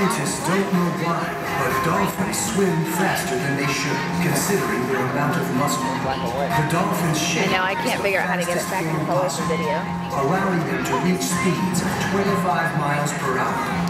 Scientists don't know why, but dolphins swim faster than they should, considering their amount of muscle. The dolphin's shape I know, I can't figure out how to get it back in the video. allowing them to reach speeds of 25 miles per hour.